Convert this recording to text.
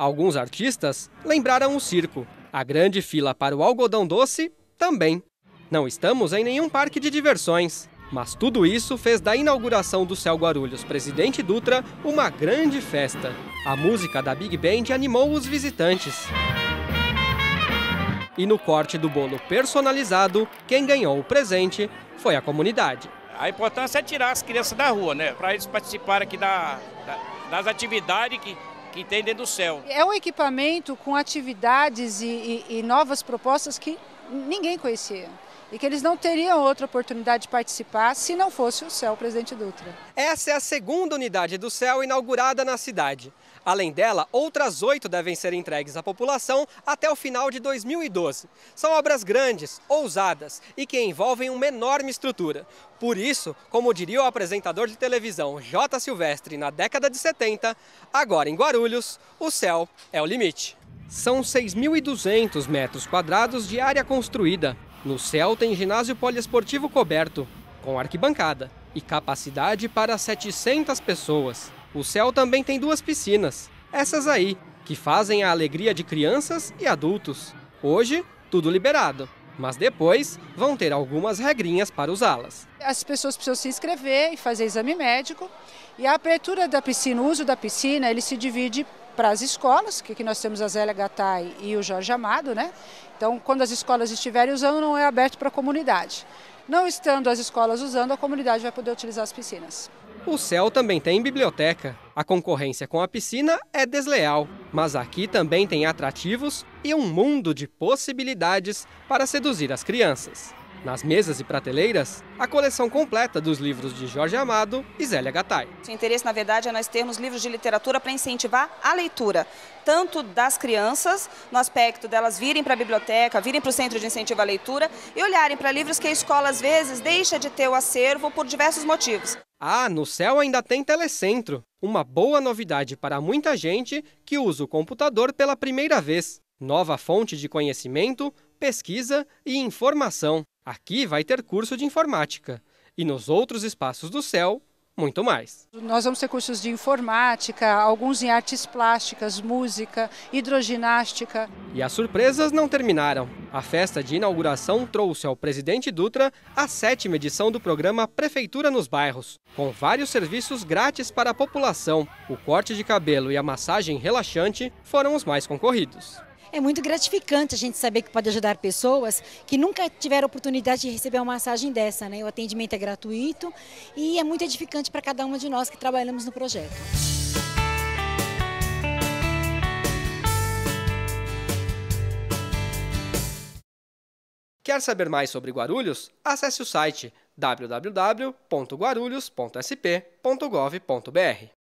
Alguns artistas lembraram o circo. A grande fila para o algodão doce também. Não estamos em nenhum parque de diversões. Mas tudo isso fez da inauguração do Céu Guarulhos Presidente Dutra uma grande festa. A música da Big Band animou os visitantes. E no corte do bolo personalizado, quem ganhou o presente foi a comunidade. A importância é tirar as crianças da rua, né? Para eles participarem aqui da, da, das atividades que, que tem dentro do céu. É um equipamento com atividades e, e, e novas propostas que ninguém conhecia e que eles não teriam outra oportunidade de participar se não fosse o CEL Presidente Dutra. Essa é a segunda unidade do CEL inaugurada na cidade. Além dela, outras oito devem ser entregues à população até o final de 2012. São obras grandes, ousadas e que envolvem uma enorme estrutura. Por isso, como diria o apresentador de televisão J. Silvestre na década de 70, agora em Guarulhos, o céu é o limite. São 6.200 metros quadrados de área construída. No céu tem ginásio poliesportivo coberto, com arquibancada e capacidade para 700 pessoas. O céu também tem duas piscinas, essas aí, que fazem a alegria de crianças e adultos. Hoje, tudo liberado, mas depois vão ter algumas regrinhas para usá-las. As pessoas precisam se inscrever e fazer exame médico. E a abertura da piscina, o uso da piscina, ele se divide para as escolas, que aqui nós temos a Zélia Gattai e o Jorge Amado, né? Então, quando as escolas estiverem usando, não é aberto para a comunidade. Não estando as escolas usando, a comunidade vai poder utilizar as piscinas. O céu também tem biblioteca. A concorrência com a piscina é desleal, mas aqui também tem atrativos e um mundo de possibilidades para seduzir as crianças. Nas mesas e prateleiras, a coleção completa dos livros de Jorge Amado e Zélia Gattai. O interesse, na verdade, é nós termos livros de literatura para incentivar a leitura, tanto das crianças, no aspecto delas virem para a biblioteca, virem para o centro de incentivo à leitura e olharem para livros que a escola, às vezes, deixa de ter o acervo por diversos motivos. Ah, no céu ainda tem telecentro. Uma boa novidade para muita gente que usa o computador pela primeira vez. Nova fonte de conhecimento, pesquisa e informação. Aqui vai ter curso de informática e nos outros espaços do céu, muito mais. Nós vamos ter cursos de informática, alguns em artes plásticas, música, hidroginástica. E as surpresas não terminaram. A festa de inauguração trouxe ao presidente Dutra a sétima edição do programa Prefeitura nos Bairros, com vários serviços grátis para a população. O corte de cabelo e a massagem relaxante foram os mais concorridos é muito gratificante a gente saber que pode ajudar pessoas que nunca tiveram oportunidade de receber uma massagem dessa. Né? O atendimento é gratuito e é muito edificante para cada uma de nós que trabalhamos no projeto. Quer saber mais sobre Guarulhos? Acesse o site www.guarulhos.sp.gov.br.